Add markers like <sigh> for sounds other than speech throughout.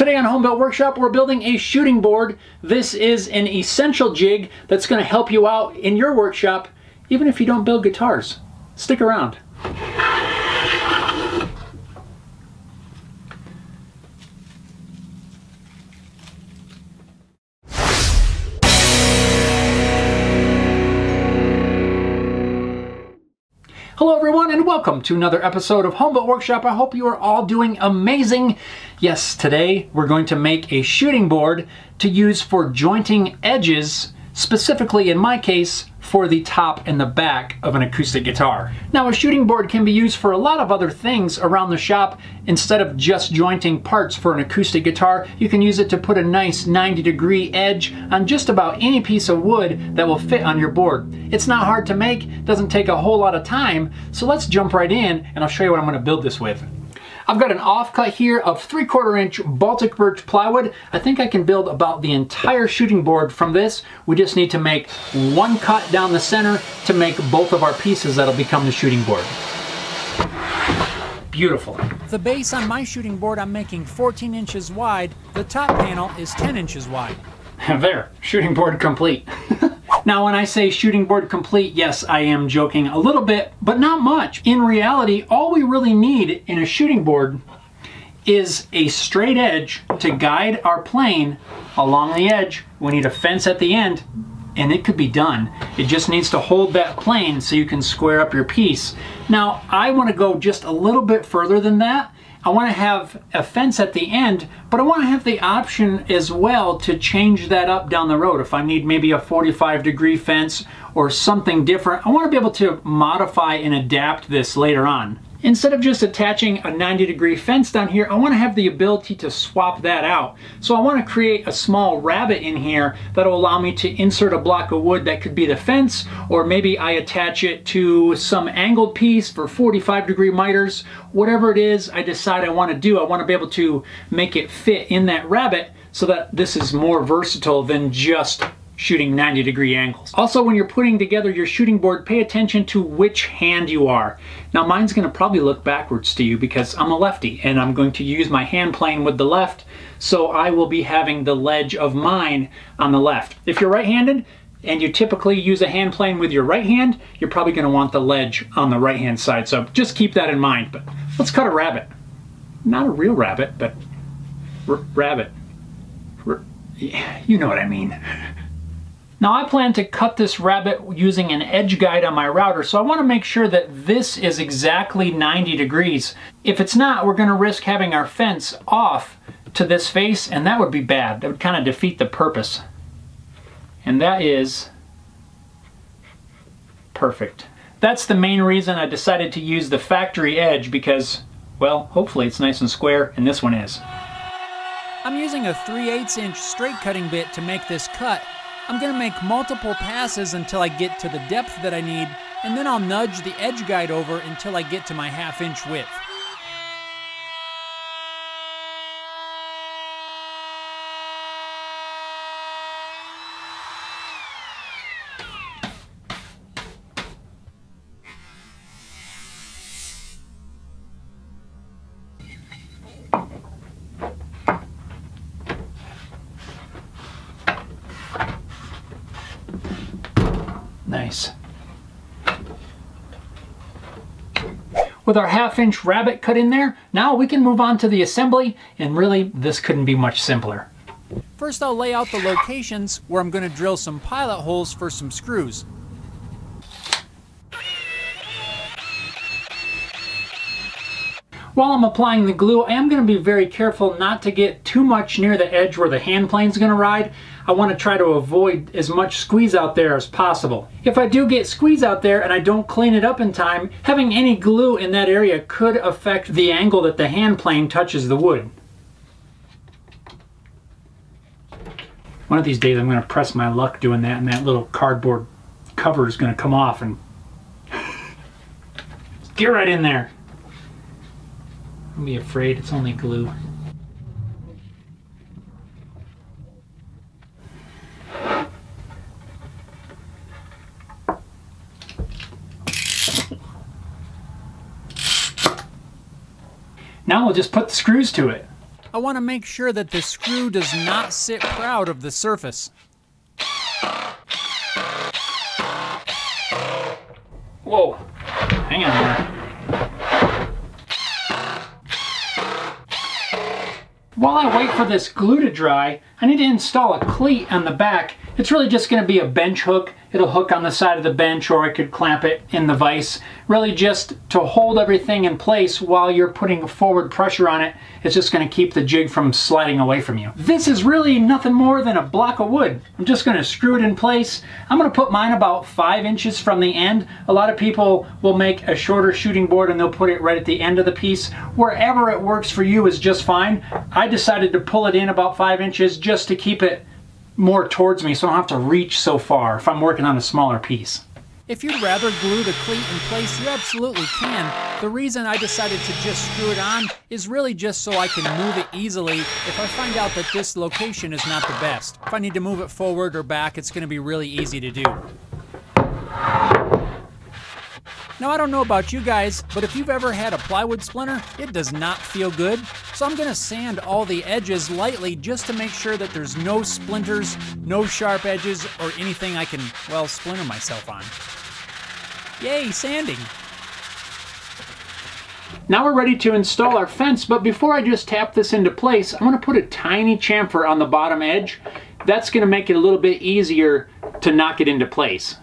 Today on Homebuilt Workshop, we're building a shooting board. This is an essential jig that's going to help you out in your workshop, even if you don't build guitars. Stick around. Hello everyone and welcome to another episode of Homebuilt Workshop. I hope you are all doing amazing. Yes, today we're going to make a shooting board to use for jointing edges, specifically in my case, for the top and the back of an acoustic guitar. Now a shooting board can be used for a lot of other things around the shop. Instead of just jointing parts for an acoustic guitar, you can use it to put a nice 90 degree edge on just about any piece of wood that will fit on your board. It's not hard to make, doesn't take a whole lot of time, so let's jump right in and I'll show you what I'm gonna build this with. I've got an offcut here of 3 quarter inch Baltic birch plywood. I think I can build about the entire shooting board from this. We just need to make one cut down the center to make both of our pieces that'll become the shooting board. Beautiful. The base on my shooting board I'm making 14 inches wide. The top panel is 10 inches wide. <laughs> there, shooting board complete. <laughs> Now, when I say shooting board complete, yes, I am joking a little bit, but not much. In reality, all we really need in a shooting board is a straight edge to guide our plane along the edge. We need a fence at the end, and it could be done. It just needs to hold that plane so you can square up your piece. Now, I want to go just a little bit further than that I want to have a fence at the end, but I want to have the option as well to change that up down the road. If I need maybe a 45 degree fence or something different, I want to be able to modify and adapt this later on. Instead of just attaching a 90 degree fence down here, I want to have the ability to swap that out. So I want to create a small rabbet in here that'll allow me to insert a block of wood that could be the fence, or maybe I attach it to some angled piece for 45 degree miters. Whatever it is I decide I want to do, I want to be able to make it fit in that rabbet so that this is more versatile than just shooting 90 degree angles. Also, when you're putting together your shooting board, pay attention to which hand you are. Now mine's gonna probably look backwards to you because I'm a lefty and I'm going to use my hand plane with the left, so I will be having the ledge of mine on the left. If you're right-handed, and you typically use a hand plane with your right hand, you're probably gonna want the ledge on the right hand side. So just keep that in mind. But let's cut a rabbit. Not a real rabbit, but rabbit. R you know what I mean. <laughs> Now I plan to cut this rabbet using an edge guide on my router, so I want to make sure that this is exactly 90 degrees. If it's not, we're going to risk having our fence off to this face, and that would be bad. That would kind of defeat the purpose. And that is perfect. That's the main reason I decided to use the factory edge because, well, hopefully it's nice and square, and this one is. I'm using a 3 8 inch straight cutting bit to make this cut, I'm going to make multiple passes until I get to the depth that I need, and then I'll nudge the edge guide over until I get to my half inch width. Nice. With our half inch rabbet cut in there, now we can move on to the assembly, and really, this couldn't be much simpler. First I'll lay out the locations where I'm going to drill some pilot holes for some screws. While I'm applying the glue, I am going to be very careful not to get too much near the edge where the hand plane is going to ride. I want to try to avoid as much squeeze out there as possible. If I do get squeeze out there and I don't clean it up in time, having any glue in that area could affect the angle that the hand plane touches the wood. One of these days I'm going to press my luck doing that and that little cardboard cover is going to come off and <laughs> get right in there. Don't be afraid, it's only glue. Now we'll just put the screws to it. I want to make sure that the screw does not sit proud of the surface. Whoa, hang on there. While I wait for this glue to dry, I need to install a cleat on the back. It's really just going to be a bench hook. It'll hook on the side of the bench or I could clamp it in the vise. Really just to hold everything in place while you're putting forward pressure on it. It's just going to keep the jig from sliding away from you. This is really nothing more than a block of wood. I'm just going to screw it in place. I'm going to put mine about five inches from the end. A lot of people will make a shorter shooting board and they'll put it right at the end of the piece. Wherever it works for you is just fine. I decided to pull it in about five inches just to keep it more towards me so I don't have to reach so far if I'm working on a smaller piece. If you'd rather glue the cleat in place, you absolutely can. The reason I decided to just screw it on is really just so I can move it easily if I find out that this location is not the best. If I need to move it forward or back, it's going to be really easy to do. Now, I don't know about you guys, but if you've ever had a plywood splinter, it does not feel good. So I'm gonna sand all the edges lightly just to make sure that there's no splinters, no sharp edges, or anything I can, well, splinter myself on. Yay, sanding! Now we're ready to install our fence, but before I just tap this into place, I'm gonna put a tiny chamfer on the bottom edge. That's gonna make it a little bit easier to knock it into place.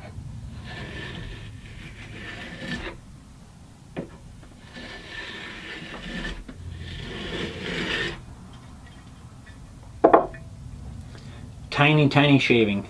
Tiny, tiny shaving.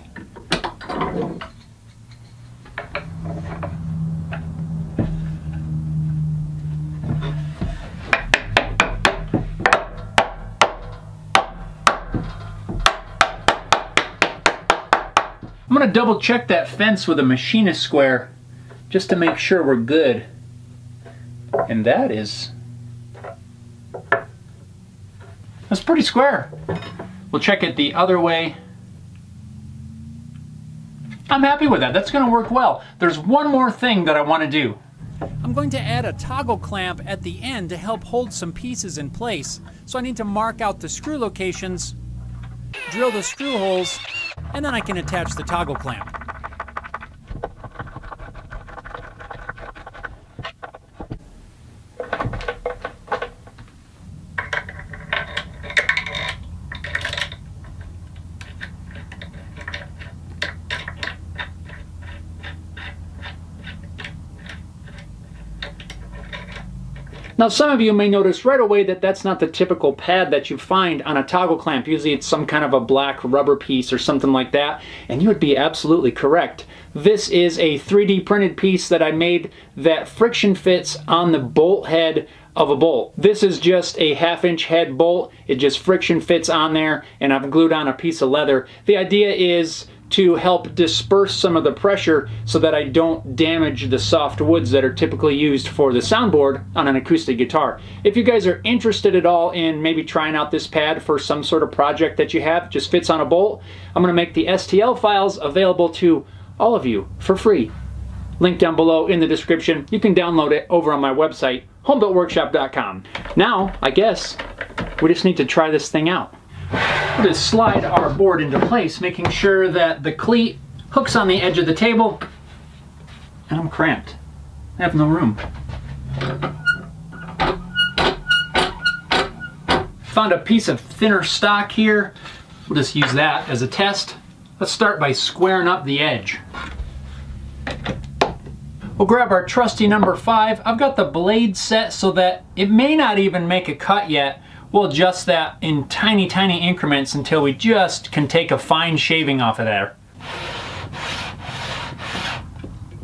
I'm to double check that fence with a machinist square just to make sure we're good. And that is... That's pretty square. We'll check it the other way. I'm happy with that. That's going to work well. There's one more thing that I want to do. I'm going to add a toggle clamp at the end to help hold some pieces in place. So I need to mark out the screw locations, drill the screw holes, and then I can attach the toggle clamp. Now some of you may notice right away that that's not the typical pad that you find on a toggle clamp. Usually it's some kind of a black rubber piece or something like that, and you would be absolutely correct. This is a 3D printed piece that I made that friction fits on the bolt head of a bolt. This is just a half inch head bolt. It just friction fits on there and I've glued on a piece of leather. The idea is to help disperse some of the pressure so that I don't damage the soft woods that are typically used for the soundboard on an acoustic guitar. If you guys are interested at all in maybe trying out this pad for some sort of project that you have, just fits on a bolt, I'm going to make the STL files available to all of you for free. Link down below in the description. You can download it over on my website, homebuiltworkshop.com. Now, I guess, we just need to try this thing out. Just slide our board into place, making sure that the cleat hooks on the edge of the table. And I'm cramped. I have no room. Found a piece of thinner stock here. We'll just use that as a test. Let's start by squaring up the edge. We'll grab our trusty number five. I've got the blade set so that it may not even make a cut yet, We'll adjust that in tiny, tiny increments until we just can take a fine shaving off of there.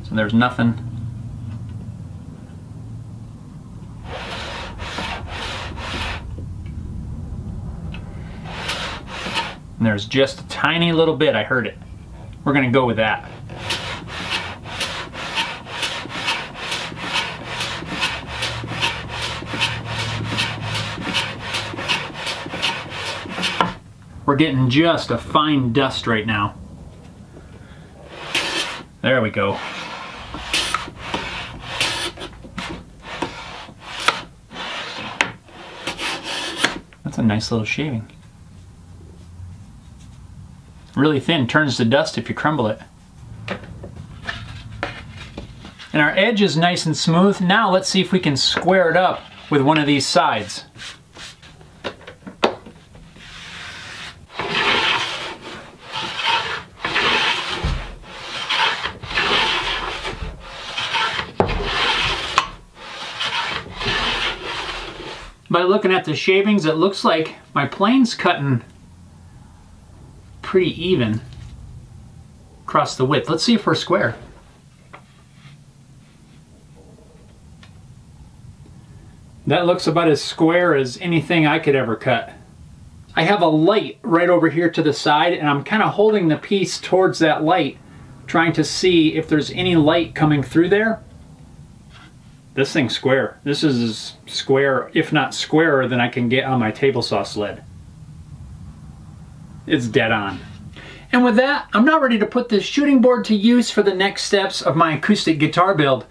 So there's nothing. And there's just a tiny little bit, I heard it. We're gonna go with that. We're getting just a fine dust right now. There we go. That's a nice little shaving. Really thin, turns to dust if you crumble it. And our edge is nice and smooth. Now let's see if we can square it up with one of these sides. By looking at the shavings, it looks like my plane's cutting pretty even across the width. Let's see if we're square. That looks about as square as anything I could ever cut. I have a light right over here to the side and I'm kind of holding the piece towards that light trying to see if there's any light coming through there. This thing's square. This is as square, if not squarer, than I can get on my table saw sled. It's dead on. And with that, I'm now ready to put this shooting board to use for the next steps of my acoustic guitar build.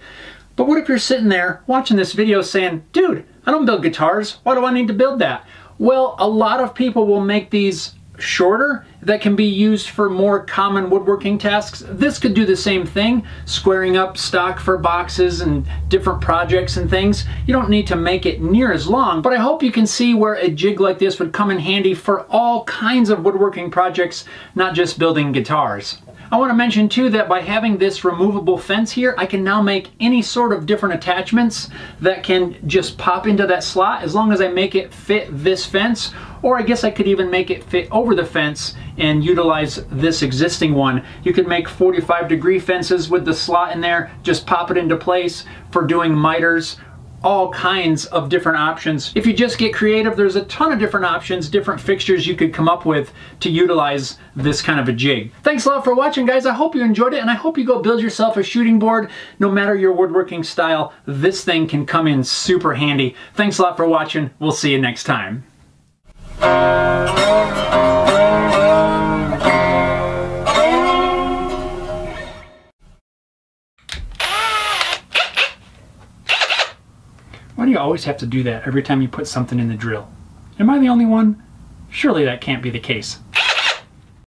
But what if you're sitting there watching this video saying, dude, I don't build guitars. Why do I need to build that? Well, a lot of people will make these shorter that can be used for more common woodworking tasks. This could do the same thing, squaring up stock for boxes and different projects and things. You don't need to make it near as long, but I hope you can see where a jig like this would come in handy for all kinds of woodworking projects, not just building guitars. I want to mention too that by having this removable fence here, I can now make any sort of different attachments that can just pop into that slot as long as I make it fit this fence. Or I guess I could even make it fit over the fence and utilize this existing one. You could make 45 degree fences with the slot in there, just pop it into place for doing miters all kinds of different options. If you just get creative, there's a ton of different options, different fixtures you could come up with to utilize this kind of a jig. Thanks a lot for watching, guys. I hope you enjoyed it, and I hope you go build yourself a shooting board. No matter your woodworking style, this thing can come in super handy. Thanks a lot for watching. We'll see you next time. Always have to do that every time you put something in the drill? Am I the only one? Surely that can't be the case.